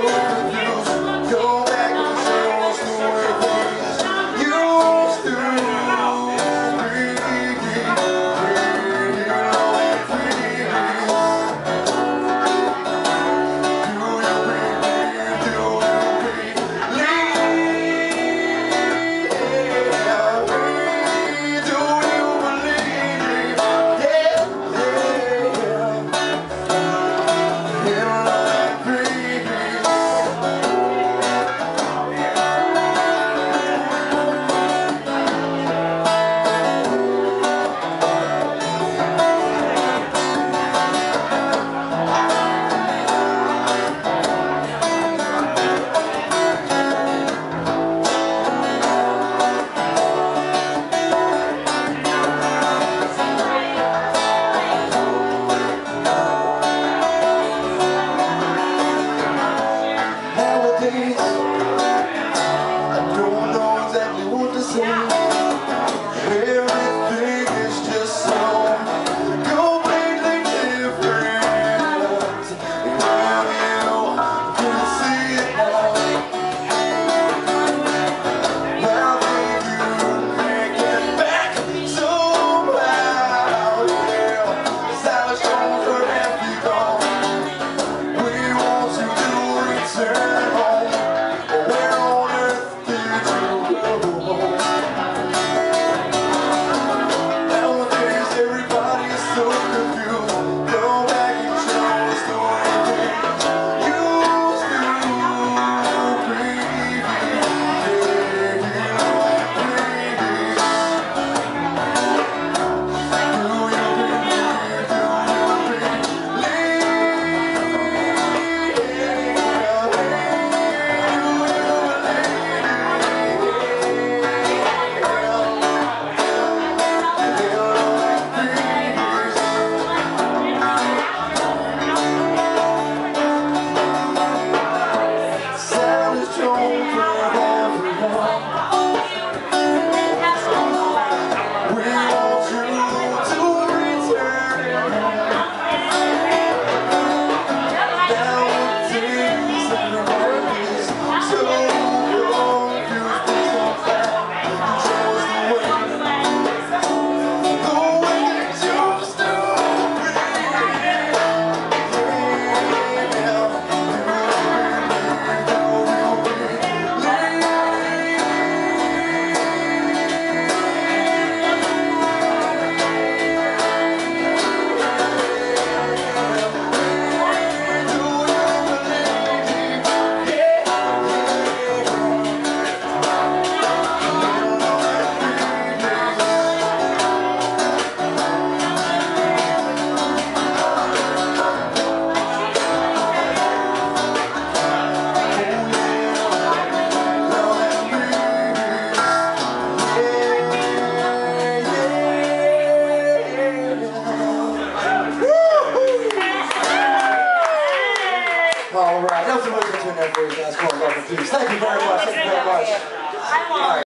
so All right, that was a motion to an effort. That's called Love Thank you very much. Thank you very much.